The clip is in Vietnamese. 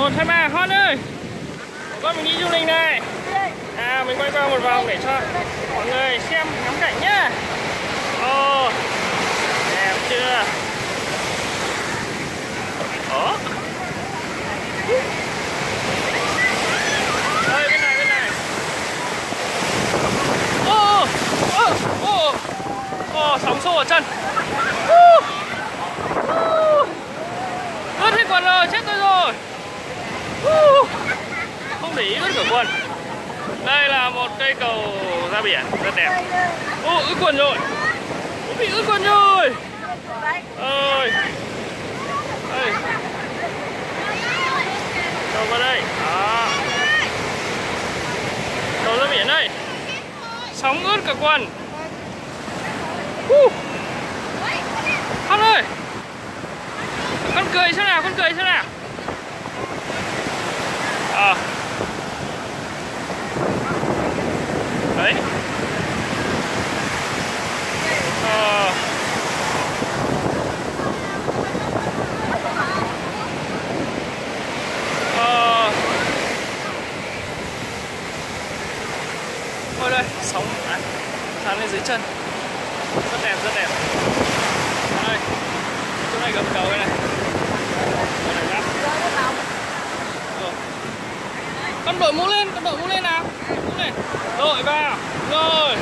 một, hai, ba, hot ơi con mình đi du lịch này. À mình quay qua một vòng để cho mọi người xem ngắm cảnh nhá. Ồ, đẹp chưa? Ồ đây bên này bên này. Ô ô ô ô, sóng xô ở chân uh, uh. ướt hết quần rồi chết tôi rồi uh không để cửa ướt cả quần đây là một cây cầu ra biển rất đẹp. Ô ướt quần rồi. Ủa, bị ướt quần rồi. Ơi ơi cầu vào đây. Đó. Cầu ra biển đây. Sóng ướt cả quần uh. con ơi. Con cười xem nào con cười xem nào. À. đấy à. À. Ôi đây, sóng. À, lên dưới chân. Rất đẹp, rất đẹp. Đây, chỗ này gầm cầu đây này. Rồi. Con đội mũ lên, con đội mũ lên nào. Mũ này Đội vào Rồi.